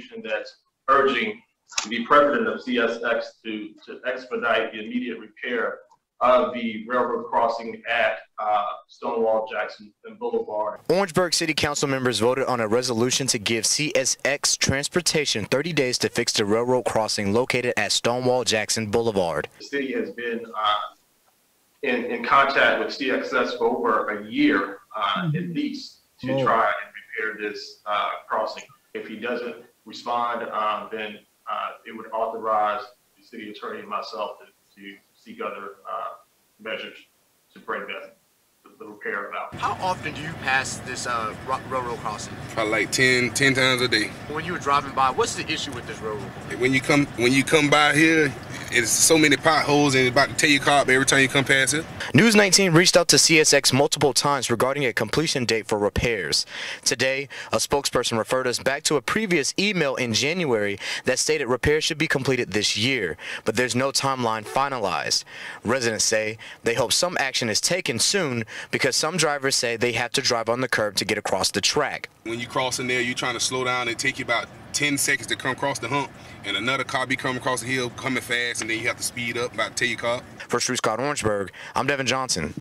resolution that's urging the president of CSX to, to expedite the immediate repair of the railroad crossing at uh, Stonewall Jackson and Boulevard. Orangeburg City Council members voted on a resolution to give CSX Transportation 30 days to fix the railroad crossing located at Stonewall Jackson Boulevard. The city has been uh, in, in contact with CSX for over a year uh, at least to Oh. try and repair this uh, crossing. If he doesn't respond, uh, then uh, it would authorize the city attorney and myself to, to seek other uh, measures to bring that, the repair about. How often do you pass this uh, railroad crossing? Probably like 10, 10 times a day. When you were driving by, what's the issue with this railroad? When you come when you come by here, it's so many potholes and about to tear your car up every time you come past it. News 19 reached out to CSX multiple times regarding a completion date for repairs. Today, a spokesperson referred us back to a previous email in January that stated repairs should be completed this year, but there's no timeline finalized. Residents say they hope some action is taken soon because some drivers say they have to drive on the curb to get across the track. When you cross in there, you're trying to slow down. It take you about 10 seconds to come across the hump, and another car be coming across the hill, coming fast, and then you have to speed up, about to tear your car. For Street Squad Orangeburg, I'm Devin Johnson.